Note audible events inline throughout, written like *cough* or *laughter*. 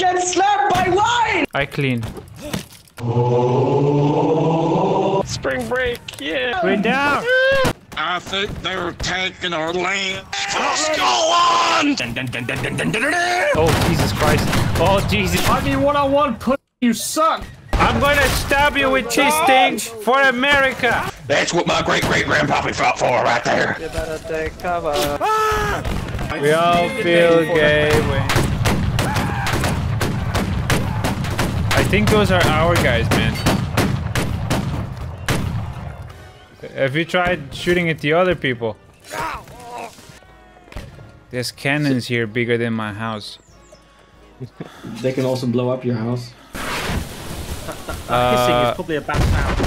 get slapped by wine! I clean. Spring break, yeah. We're down. I think they're taking our land. Let's go on! Oh, Jesus Christ. Oh, Jesus. I mean, one on one, put you suck. I'm gonna stab you with cheese sticks for America. That's what my great great grandpappy fought for right there. You better take cover. We all feel gay. Think those are our guys, man. Have you tried shooting at the other people? There's cannons here bigger than my house. *laughs* They can also blow up your house. Hissing Uh, is probably a bad sound.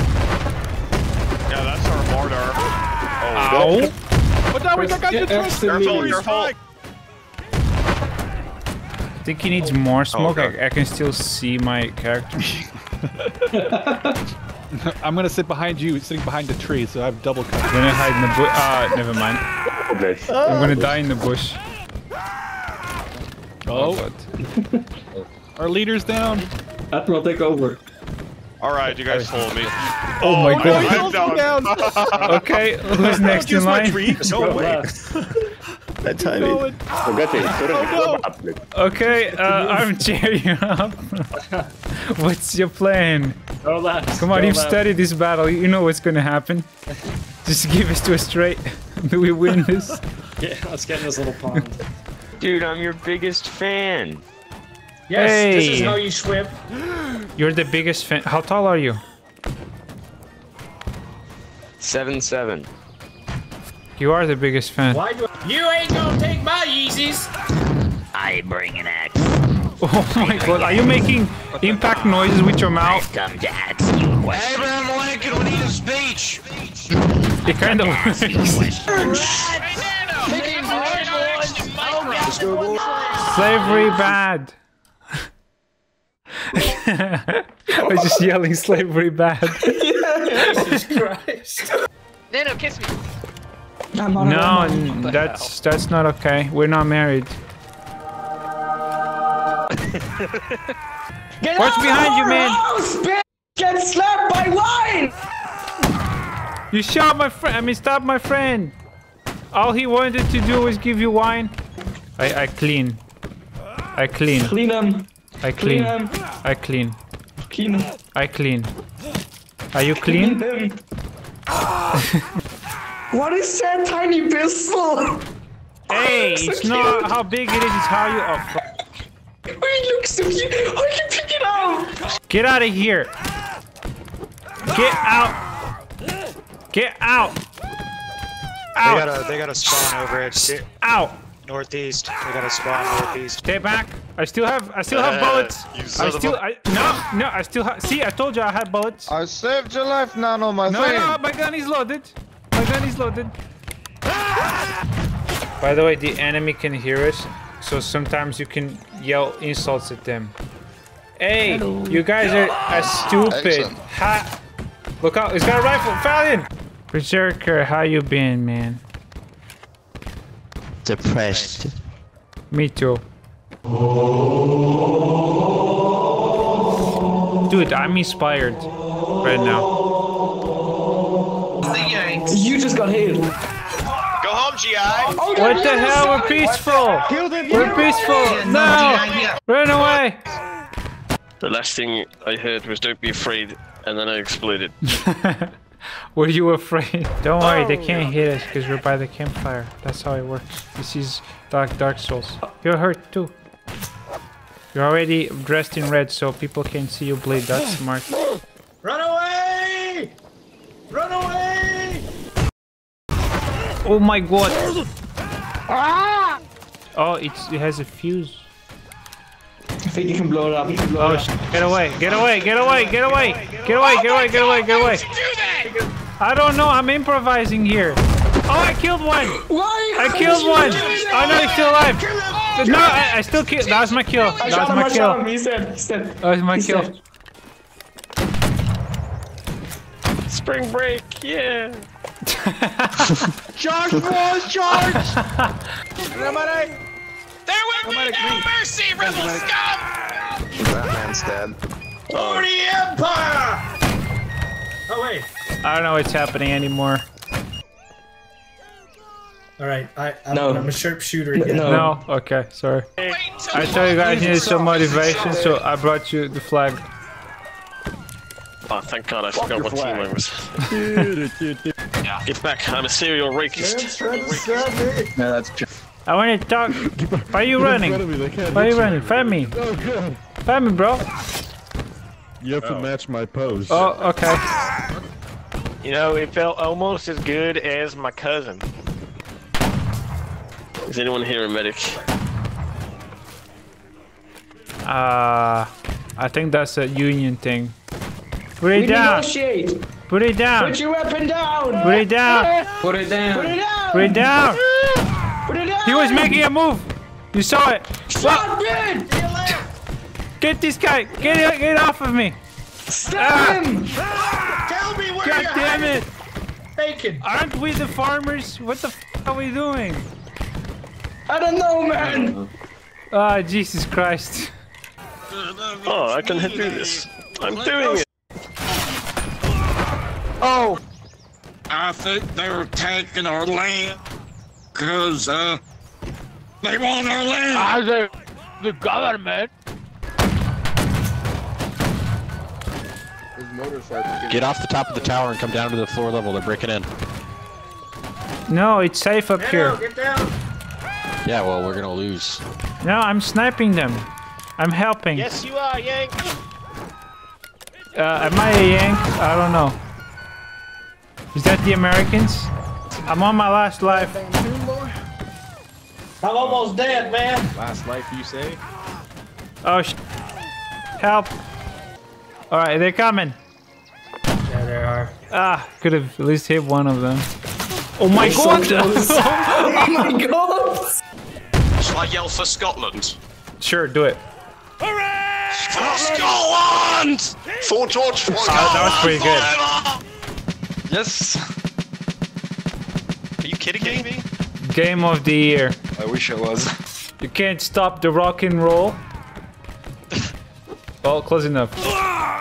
Yeah, that's our mortar. ow! But now we got Yeah, Careful, absolutely. careful. I think he needs more smoke. okay. I, I can still see my character. *laughs* I'm gonna sit behind you, sitting behind the tree, so I have double cover. I'm gonna hide in the bush. Ah, never mind. I'm gonna die in the bush. Oh, but *laughs* our leader's down. Admiral, take over. Alright, you guys follow me. oh my god. I'm down. *laughs* Okay, who's next in line? No way. That time it. *laughs* Okay, uh, I'm cheering you up. *laughs* What's your plan? Go left. Come on, go you've left. studied this battle. You know what's gonna happen. *laughs* Just give us to a straight. Do we win this? Yeah, let's get in this little pond. Dude, I'm your biggest fan. Yes, this is how you swim. *gasps* You're the biggest fan. How tall are you? Seven seven. You are the biggest fan. Why do You ain't gonna take my Yeezys! I bring an axe. Oh my god, are you making impact noises with your mouth? I've Come to ask you a question. Abraham Lincoln when he had a speech. *laughs* It kind of works. *laughs* Slavery bad. *laughs* I was just yelling slavery bad. Jesus Christ. Nano, kiss me. No, n- that's that's not okay. We're not married. *laughs* Get What's behind you, man? House, bitch! Get slapped by wine! You shot my friend. I mean, stop my friend. All he wanted to do was give you wine. I I clean. I clean. Clean him. I Clean clean. him. I clean. Clean him. I clean. Are you Clean clean? *laughs* him. what is that tiny pistol? Hey, So *laughs* it's not cute. how big it is. It's how you. Oh, fuck. It looks so cute. I can pick it up. Get out of here. Get out. Get out. They got a they got a spawn over it. si- Out. northeast. They got a spawn northeast. Stay back. I still have. I still have Uh, bullets. you I son of still. a- I, no, no. I still have. See, I told you I had bullets. I saved your life, Nano, my No, friend. no, my gun is loaded. My gun is loaded. By the way, the enemy can hear us, so sometimes you can yell insults at them. Hey, you guys are, are stupid. Excellent. Ha! Look out! He's got a rifle. Falcon. Berserker, how you been, man? Depressed. Me too. Dude, I'm inspired right now. You just got hit. Go home, GI. Oh, What the hell? We're peaceful. We're peaceful. No! Run away! The last thing I heard was don't be afraid, and then I exploded. *laughs* Were you afraid? Don't worry, they oh, can't hit us because we're by the campfire. That's how it works. This is Dark Dark Souls. You're hurt too. You're already dressed in red, so people can see you bleed. That's smart. Run away! Run away! Oh my god! Ah! Oh, it's, it has a fuse. I think you can blow it up. You can blow Oh, it up. get away! Get away! Get away! Get away! Get away! Get away! Get away! Get away! I don't know. I'm improvising here. Oh, I killed one. Why? I killed one. Oh no, he's still alive. No, I, I still killed. That was my kill. I That shot was my I shot him. kill. He's dead. He's dead. That was my kill. Spring break, yeah. Charge, boys, charge! There will be no mercy, rebel scum! instead. For the Empire! Oh, wait. I don't know what's happening anymore. Alright, I, I'm, No. I'm a sharpshooter again. No? Okay, sorry. I thought you guys needed some motivation, so I brought you the flag. Oh, thank God I forgot what team I was. *laughs* Get back, I'm a serial rapist. No, that's I want to talk. Why are you running? Enemy, they Why are you running? Find me. Oh, God. Find me, bro. You have to match my pose. Oh, okay. You know, it felt almost as good as my cousin. Is anyone here a medic? Uh, I think that's a union thing. Put it We down. negotiate! Put it down. Put your weapon down! Put it down. Put it down! Put it down! Put it down. Put it down! He was making a move. You saw it. Stop it! Get this guy. Get it. Get off of me. Stop him! Tell me where God you're damn it. Bacon! Aren't we the farmers? What the f are we doing? I don't know, man! Ah, Jesus Christ. Oh, I can do this. I'm doing it. Oh! I think they're taking our land. Cause, uh, they want our land. the, the government. Get off the top of the tower and come down to the floor level. They're breaking in. No, it's safe up here. Get down! Yeah, well, we're gonna lose. No, I'm sniping them. I'm helping. Yes, you are, Yank. Uh, am I a Yank? I don't know. Is that the Americans? I'm on my last life. I'm almost dead, man! Last life, you say? Oh, sh help! All right, they're coming. Yeah, they are. Ah, could have at least hit one of them. Oh my god! *laughs* oh my god! Shall I yell for Scotland? sure, do it. Hooray! For Scotland! For George for Oh, that was pretty good. Yes. Are you kidding me? Game of the year. I wish I was. You can't stop the rock and roll. *laughs* Well, close enough.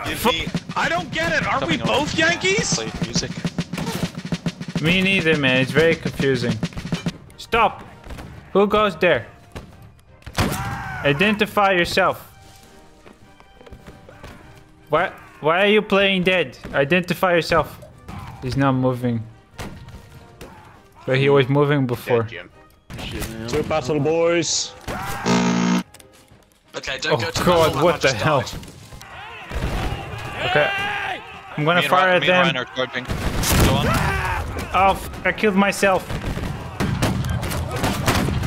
Give me I don't get it. Aren't we both Yankees? play music. Me neither, man. It's very confusing. Stop. Who goes there? Identify yourself. Why? Why are you playing dead? Identify yourself. He's not moving. But he was moving before. Two battle boys. Okay, don't oh, go Oh to god, battle, what the hell? died. Okay. I'm gonna fire at them. are. Go. Oh, f- I killed myself.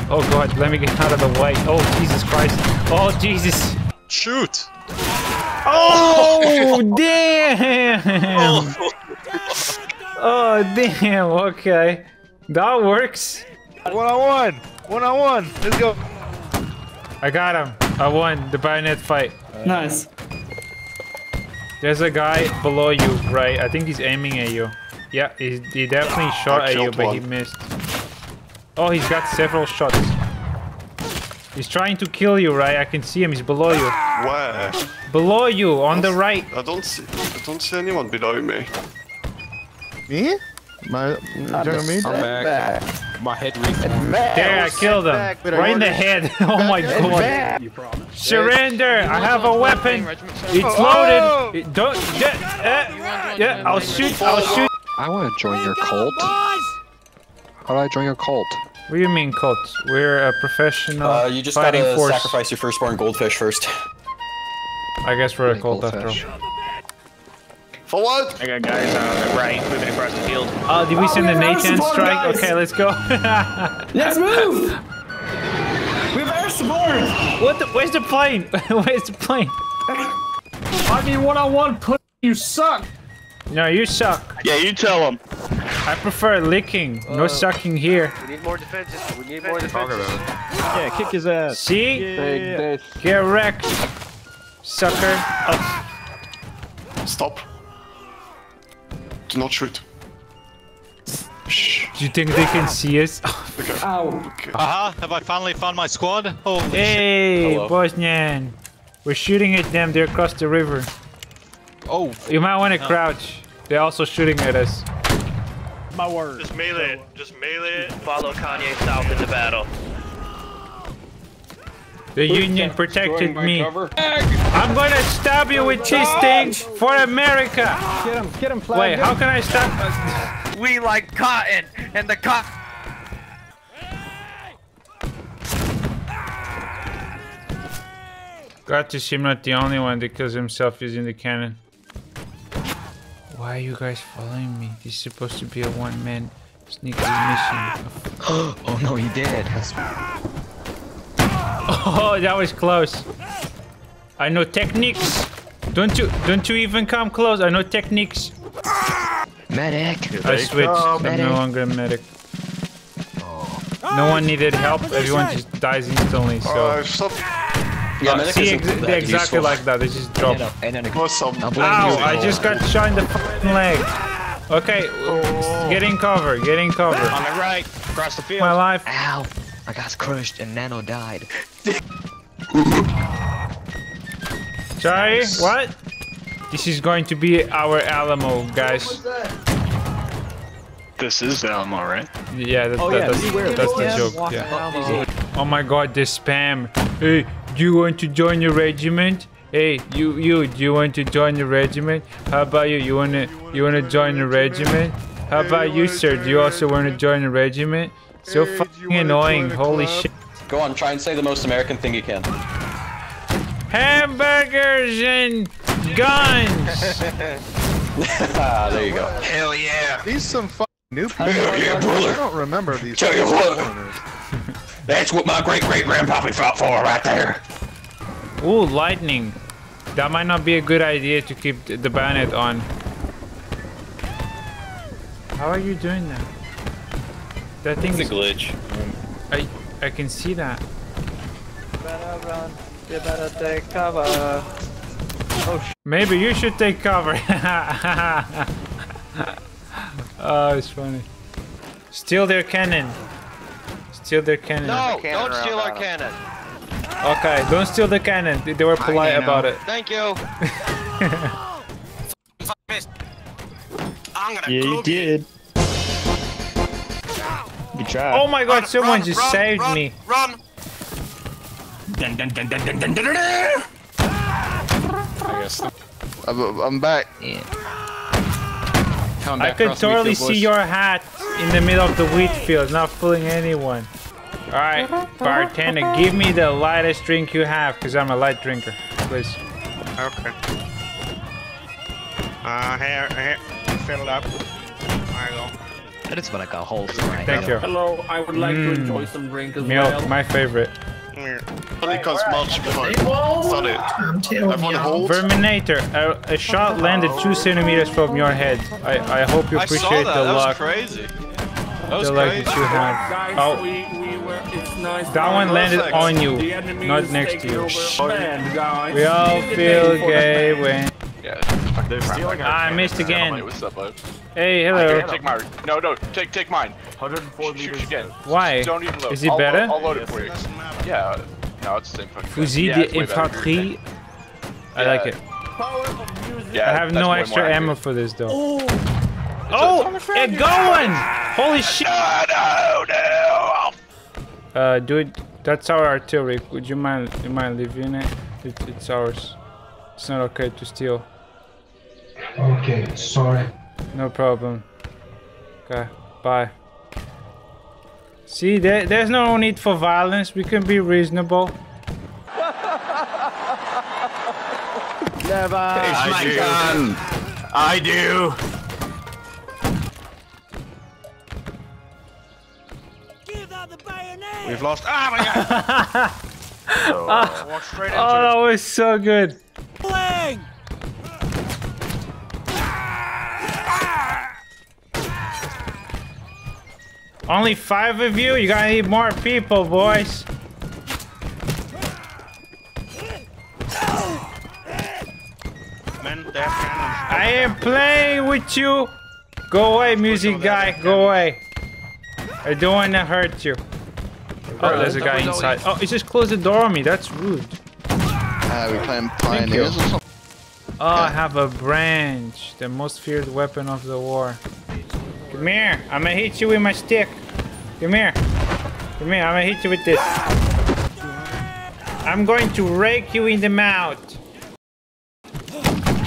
Oh god, let me get out of the way. Oh, Jesus Christ. Oh, Jesus. Shoot! Oh, *laughs* damn. Oh, Oh, *laughs* damn. Okay. That works. One on one. One on one. Let's go. I got him. I won the bayonet fight. Nice. There's a guy below you, right? I think he's aiming at you. Yeah, he, he definitely ah, shot at you, killed but he missed. Oh, he's got several shots. He's trying to kill you, right? I can see him. He's below you. Where? Below you, on the right. I don't see. I don't see anyone below me. Me? My, join me? back. My head refilled. There, I killed him. back, Right in the head. *laughs* Oh my god. Surrender! I have a weapon. It's Oh! loaded. It- Don't. Yeah, uh, yeah, I'll shoot. I'll shoot. I want to join your cult. How do I join your cult? What do you mean, cult? We're a professional Uh, you just fighting gotta force. sacrifice your firstborn goldfish first. I guess we're a cult after all. Goldfish. Forward! I got guys on the right moving across the field. Oh, did we send oh, we a have our Nathan support, strike? guys. Okay, let's go. *laughs* Let's move! We have air support! what? The, where's the plane? *laughs* where's the plane? I mean, one on one, put you suck! No, you suck. Yeah, you tell him. I prefer licking. No uh, sucking here. We need more defenses. We need more defenses. Yeah, kick his ass. See? Yeah. Get wrecked, sucker. Oh, Stop. Do not shoot. Shh. do you think they can see us? *laughs* Ow. Aha, have I finally found my squad? Holy hey, Bosnian. We're shooting at them. They're across the river. Oh, You might want to crouch. They're also shooting at us. My word. Just melee it. Just melee it. Follow Kanye south into battle. The Union protected me. I'm gonna stab you with cheese thing for America. Get him, get him, flag. Wait, how can I stop? We like cotton, and the cotton. Got to see I'm not the only one that kills himself using the cannon. Why are you guys following me? This is supposed to be a one-man sneaky mission. *gasps* oh no, he did. Oh, that was close. I know techniques. Don't you don't you even come close. I know techniques. Medic. I switched. I'm no longer a medic. No one needed help. Everyone just dies instantly. So Uh, stop. Yeah, Uh, medic see isn't ex- that exactly useful. like that. They just drop. And then What's? Ow! I just got shot in the fucking leg. Okay, get in cover. Get in cover. On the right, across the field. My life. Ow! I got crushed and Nano died. Sorry. What? This is going to be our Alamo, guys. This is the Alamo, right? Yeah, that, Oh, that- yeah, that's, beware. that's the joke. Yeah. Oh my god, this spam. Hey, do you want to join your regiment? Hey, you, you, do you want to join the regiment? How about you? You wanna, you wanna join the regiment? How about you, sir? Do you also want to join the regiment? So fucking annoying. Holy shit. Go on, try and say the most American thing you can. Hamburgers and guns. *laughs* ah, there you go. Hell yeah. These some fucking new people. yeah, brother. I don't remember these. Tell you fucking what. That's what my great great grandpappy fought for right there. Ooh, lightning. That might not be a good idea to keep the bayonet on. How are you doing that? That thing a glitch. I, I can see that. better run. You better take cover. Oh, Maybe you should take cover. *laughs* oh, it's funny. Steal their cannon. Steal their cannon. No, don't steal our cannon. Okay, don't steal the cannon. They, they were polite about it. Thank you. *laughs* Yeah, you did. You tried. Oh my god, someone just saved me. Run. I guess. I'm, I'm back. Come I could totally see boys. your hat in the middle of the wheat field, not fooling anyone. Alright, bartender, give me the lightest drink you have, because I'm a light drinker. Please. Okay. Uh, here, here. Fill it up. There you go. That is what I got holes right Thank you. Hello, I would like to Mm. enjoy some drink as Milk, well. my favorite. Here. Only because much before. Thought it. Everyone hold. Verminator, a, a shot landed two centimeters from your head. I, I hope you I saw appreciate that. the That was crazy. That the was luck crazy. that you have. Guys, Oh, we, we were, it's nice. that one landed on you, not next to you. over land, guys. We all feel day for the gay man. when. I missed again. What's up, bud? Hey, hello. Take mine. No, no. Take take mine. 104 Shoot meters. again. Why? Don't even load. Is it I'll, better? I'll, I'll load it for you. Yeah. No, it's the same fucking. Fusil yeah, it's way d'infanterie. I Yeah. like it. Yeah, I have no extra ammo for this though. Oh, it going! Holy shit! No, no, no. Uh, dude, that's our artillery. Would you mind, you mind leaving it? it? It's ours. It's not okay to steal. Okay, sorry. No problem. Okay, bye. See, there, there's no need for violence. We can be reasonable. *laughs* Never. I do. I do. We've lost. Ah, my *laughs* God. Walk straight into Oh, that was so good. Only five of you? You gotta need more people, boys. Men, they have cannons. I am playing with you. Go away, music guy. Go away. I don't want to hurt you. Oh, there's a guy inside. Oh, he just closed the door on me. That's rude. Uh, we playing pioneers or something? Oh, I have a branch. The most feared weapon of the war. Come here. I'm gonna hit you with my stick. Come here. Come here. I'm gonna hit you with this. I'm going to rake you in the mouth.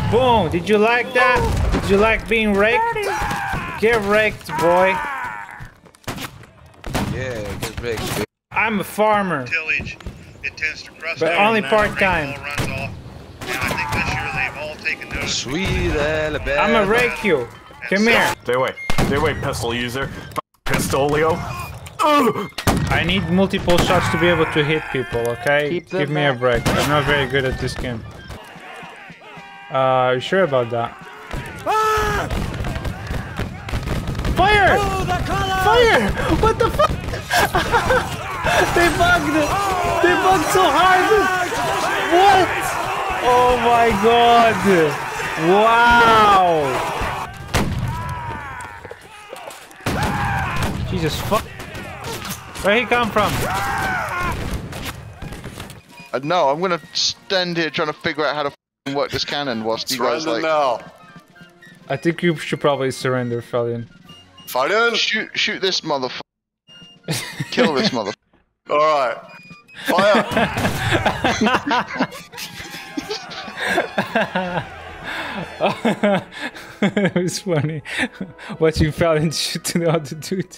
Boom. Did you like that? Did you like being raked? Get raked, boy. Yeah, get raked. I'm a farmer. Tillage. It tends to crust But only part-time. rainfall runs off. And I think this year they've all taken notice. Sweet Alabama. I'm gonna rake you. Come here. Stay away. Stay away, pistol user. F- Pistolio. I need multiple shots to be able to hit people, okay? Give me a break. I'm not very good at this game. Uh, are you sure about that? Fire! Fire! What the fuck? *laughs* they bugged it! They bugged so hard! What? Oh my god! Wow! Jesus fuck! Where he come from? Uh, no, I'm gonna stand here trying to figure out how to f***ing work this cannon whilst you guys like. now. I think you should probably surrender, Felion. Fire! Shoot, shoot this motherfucker. *laughs* Kill this motherfucker. *laughs* All right. Fire. *laughs* it was funny watching Fallon shoot the other dude.